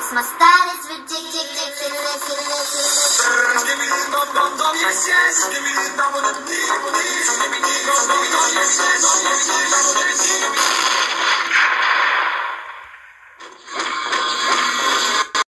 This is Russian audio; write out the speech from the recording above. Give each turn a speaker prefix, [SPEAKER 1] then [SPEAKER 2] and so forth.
[SPEAKER 1] с моста летит
[SPEAKER 2] тик-тик-тик-тик-тик-тик-тик.